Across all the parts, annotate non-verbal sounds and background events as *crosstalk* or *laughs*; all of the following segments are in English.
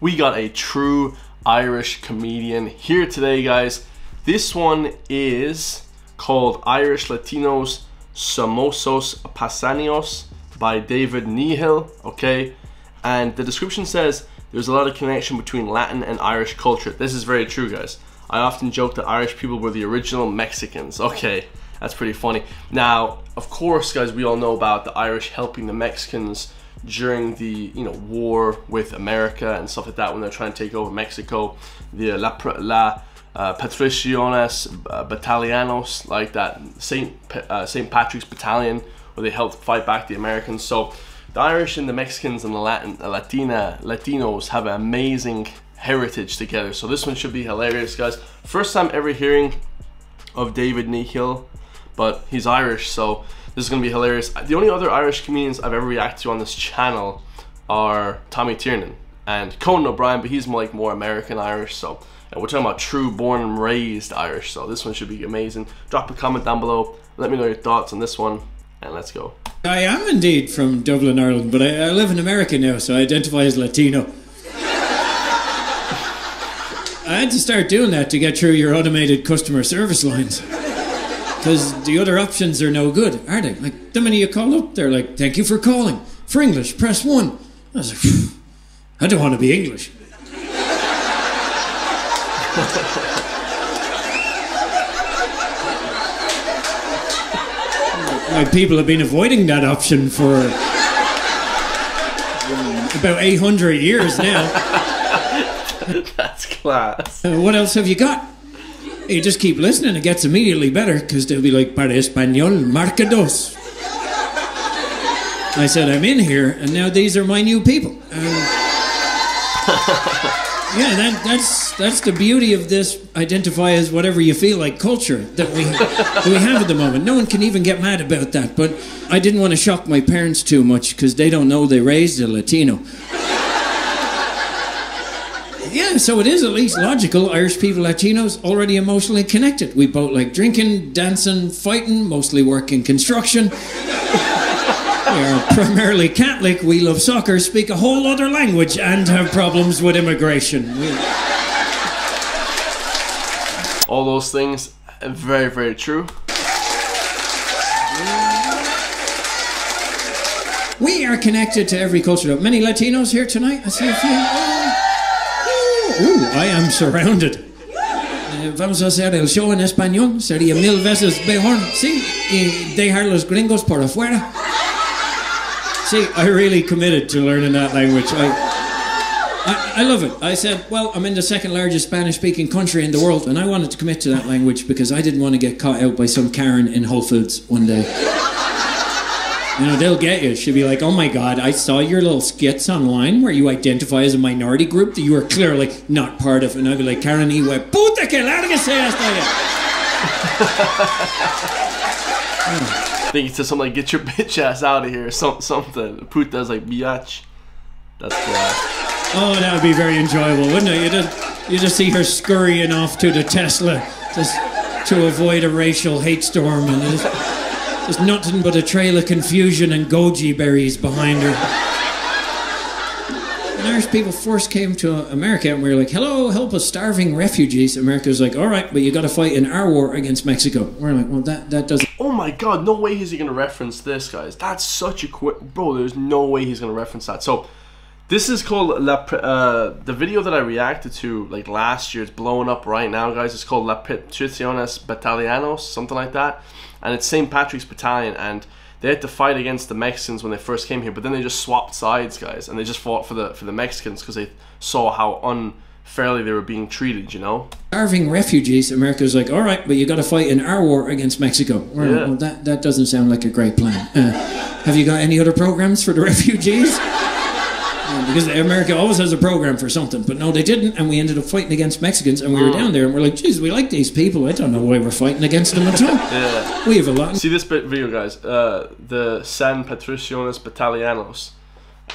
we got a true Irish comedian here today, guys. This one is called Irish Latinos Somosos Paisanios by David Nihill, okay? And the description says there's a lot of connection between Latin and Irish culture. This is very true, guys. I often joke that Irish people were the original Mexicans. Okay, that's pretty funny. Now, of course, guys, we all know about the Irish helping the Mexicans during the you know war with America and stuff like that when they're trying to take over Mexico. The La, La uh, Patriciones uh, Battalianos, like that Saint uh, Saint Patrick's Battalion, where they helped fight back the Americans. So the Irish and the Mexicans and the Latin, Latina Latinos have an amazing heritage together. So this one should be hilarious, guys. First time ever hearing of David Nihill, but he's Irish, so this is gonna be hilarious. The only other Irish comedians I've ever reacted to on this channel are Tommy Tiernan and Conan O'Brien, but he's more like more American Irish. So and we're talking about true born and raised Irish. So this one should be amazing. Drop a comment down below. Let me know your thoughts on this one, and let's go. I am indeed from Dublin, Ireland, but I, I live in America now, so I identify as Latino. *laughs* I had to start doing that to get through your automated customer service lines. Because the other options are no good, are they? Like, the minute you call up, they're like, thank you for calling. For English, press one. I was like, I don't want to be English. *laughs* like, people have been avoiding that option for about 800 years now. *laughs* That's class. Uh, what else have you got? You just keep listening, it gets immediately better because they'll be like, Para Español, marca. I said, I'm in here, and now these are my new people. Um, yeah, that, that's that's the beauty of this identify as whatever you feel like culture that we that we have at the moment. No one can even get mad about that. But I didn't want to shock my parents too much because they don't know they raised a Latino. Yeah, so it is at least logical. Irish people, Latinos, already emotionally connected. We both like drinking, dancing, fighting, mostly work in construction. we are primarily Catholic, we love soccer, speak a whole other language, and have problems with immigration. We- All those things, are very, very true. We are connected to every culture. Many Latinos here tonight. I see a few. Oh, ooh, I am surrounded. Eh, Vamos a hacer el show en español. Sería mil veces mejor. Sí, y dejar los gringos por afuera. See, I really committed to learning that language. I, I, I love it. I said, well, I'm in the second largest Spanish speaking country in the world, and I wanted to commit to that language because I didn't want to get caught out by some Karen in Whole Foods one day. You know, they'll get you. She'll be like, oh my god, I saw your little skits online where you identify as a minority group that you are clearly not part of. And I'd be like, Karen Ewe, puta que lárguese hasta allá. *laughs* I think he said something like, get your bitch ass out of here, some, something. Puta's like, biatch. That's class. Uh, oh, that would be very enjoyable, wouldn't it? You just, you just see her scurrying off to the Tesla just to avoid a racial hate storm. And there's, there's nothing but a trail of confusion and goji berries behind her. When Irish people first came to America and we were like, hello, help us starving refugees, America was like, all right, but you got to fight in our war against Mexico. We're like, well, that, that doesn't. Oh my god, no way is he gonna reference this, guys. That's such a quick. Bro, there's no way he's gonna reference that. So, this is called La, uh, the video that I reacted to like last year. It's blowing up right now, guys. It's called La Patriciones Battalianos, something like that, and it's St. Patrick's Battalion, and they had to fight against the Mexicans when they first came here, but then they just swapped sides, guys, and they just fought for the for the Mexicans because they saw how unfairly they were being treated. You know? starving refugees, America's like, all right, but you got to fight in our war against Mexico. We're Yeah. well, that, that doesn't sound like a great plan. Uh, have you got any other programs for the *laughs* refugees? Uh, because America always has a program for something, but no, they didn't, and we ended up fighting against Mexicans, and we were down there, and we're like, geez, we like these people. I don't know why we're fighting against them at all. *laughs* Yeah. We have a lot. See this bit video, guys. Uh, the San Patriciones Battalianos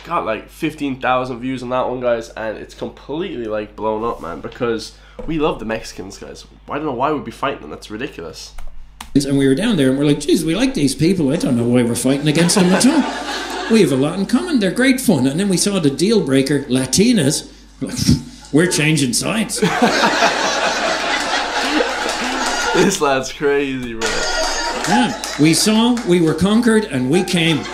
got like fifteen thousand views on that one, guys, and it's completely like blown up, man. Because we love the Mexicans, guys. I don't know why we'd be fighting them. That's ridiculous. And we were down there and we're like, geez, we like these people. I don't know why we're fighting against them at all. *laughs* We have a lot in common. They're great fun. And then we saw the deal breaker, Latinas. *laughs* We're changing sides. *laughs* This lad's crazy, bro. Yeah. We saw, we were conquered, and we came. *laughs*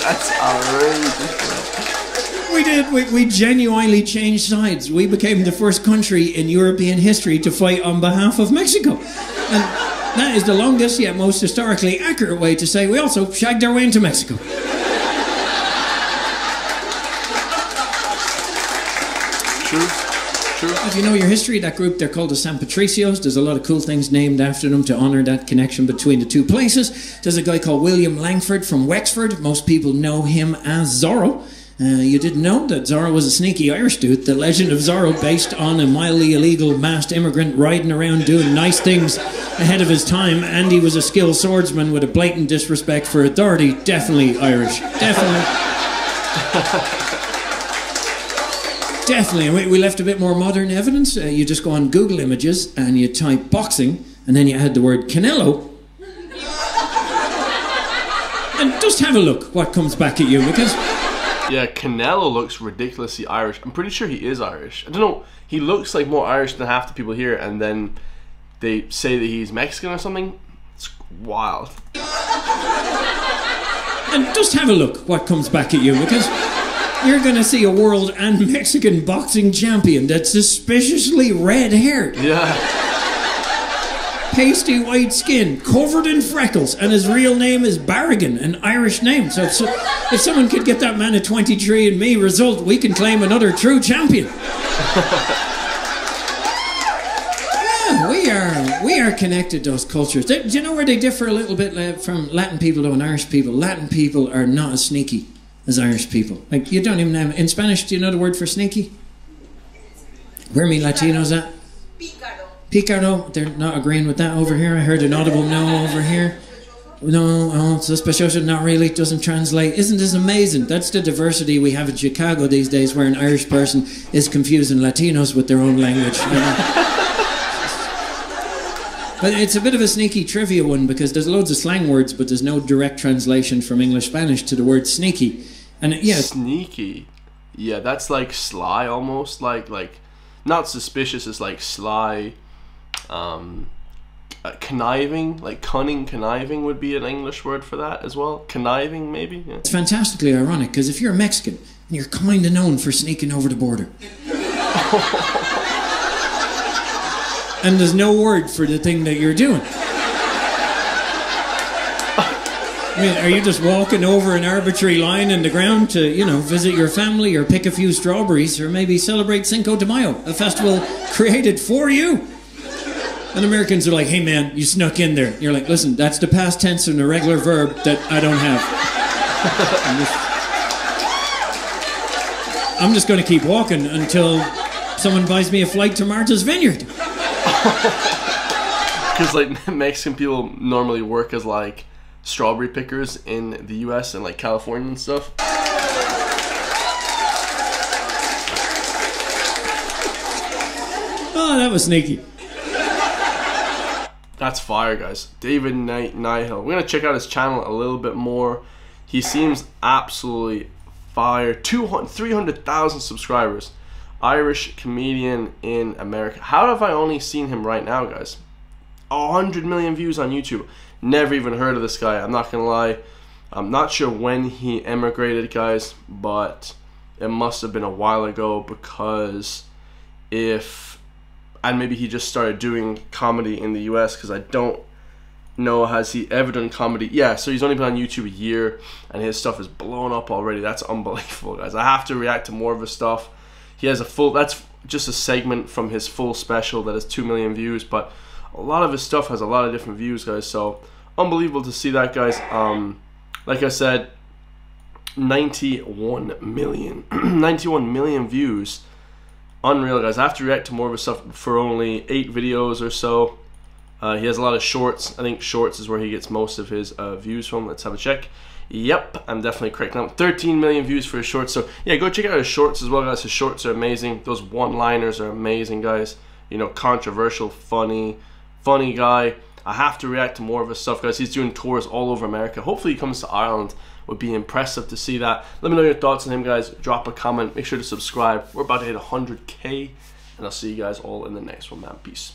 That's outrageous. We did. We, we genuinely changed sides. We became the first country in European history to fight on behalf of Mexico. And that is the longest yet most historically accurate way to say we also shagged our way into Mexico. True. True. If you know your history, that group, they're called the San Patricios. There's a lot of cool things named after them to honour that connection between the two places. There's a guy called William Lamport from Wexford. Most people know him as Zorro. Uh, you didn't know that Zorro was a sneaky Irish dude. The legend of Zorro, based on a mildly illegal masked immigrant riding around doing nice things ahead of his time, and he was a skilled swordsman with a blatant disrespect for authority. Definitely Irish. Definitely. *laughs* Definitely. We, we left a bit more modern evidence. Uh, you just go on Google Images and you type boxing, and then you add the word Canelo. and just have a look what comes back at you because Yeah, Canelo looks ridiculously Irish. I'm pretty sure he is Irish. I don't know. He looks like more Irish than half the people here, and then they say that he's Mexican or something. It's wild. and just have a look what comes back at you because you're going to see a world and Mexican boxing champion that's suspiciously red haired, Yeah. Pasty white skin, covered in freckles, and his real name is Barrigan, an Irish name. So, so if someone could get that man a 23 and me result, we can claim another true champion. *laughs* We are we are connected those cultures. Do you know where they differ a little bit from Latin people though and Irish people? Latin people are not as sneaky as Irish people. Like you don't even have in Spanish. Do you know the word for sneaky? Where me Latinos at? Picaro. They're not agreeing with that over here. I heard an audible no over here. No, uh, oh, sospechoso, not really, doesn't translate. Isn't this amazing? That's the diversity we have in Chicago these days, where an Irish person is confusing Latinos with their own language. you know? but it's a bit of a sneaky trivia one because there's loads of slang words, but there's no direct translation from English Spanish to the word sneaky. And yeah, Sneaky. Yeah, that's like sly almost. Like like not suspicious. It's like sly. Um, uh, conniving, like cunning, conniving would be an English word for that as well. Conniving, maybe. Yeah. it's fantastically ironic because if you're a Mexican and you're kind of known for sneaking over the border. *laughs* and there's no word for the thing that you're doing. I mean, are you just walking over an arbitrary line in the ground to, you know, visit your family or pick a few strawberries or maybe celebrate Cinco de Mayo, a festival created for you? And Americans are like, hey man, you snuck in there. You're like, listen, that's the past tense and a regular verb that I don't have. *laughs* I'm just, I'm just going to keep walking until someone buys me a flight to Martha's Vineyard. *laughs* *laughs* Because like Mexican people normally work as like strawberry pickers in the U.S. and like California and stuff. Oh, that was sneaky. That's fire, guys. David Knight Nihill. We're gonna check out his channel a little bit more. He seems absolutely fire. 200, 300,000 subscribers. Irish comedian in America. How have I only seen him right now, guys? 100 million views on YouTube. Never even heard of this guy. I'm not gonna lie. I'm not sure when he emigrated, guys, but it must have been a while ago because if and maybe he just started doing comedy in the US because I don't know has he ever done comedy. Yeah, so he's only been on YouTube a year and his stuff is blown up already. That's *laughs* unbelievable, guys. I have to react to more of his stuff. He has a full that's just a segment from his full special that has 2 million views, but a lot of his stuff has a lot of different views, guys. So unbelievable to see that, guys. Um like I said 91 million *clears throat* 91 million views unreal guys. I have to react to more of his stuff for only eight videos or so. Uh, he has a lot of shorts. I think shorts is where he gets most of his uh, views from. Let's have a check. Yep i'm definitely correct now 13 million views for his shorts. So yeah go check out his shorts as well guys. His shorts are amazing. Those one liners are amazing guys. You know controversial funny funny guy I have to react to more of his stuff, guys. He's doing tours all over America. Hopefully, he comes to Ireland. Would be impressive to see that. Let me know your thoughts on him, guys. Drop a comment. Make sure to subscribe. We're about to hit 100k, and I'll see you guys all in the next one, man. Peace.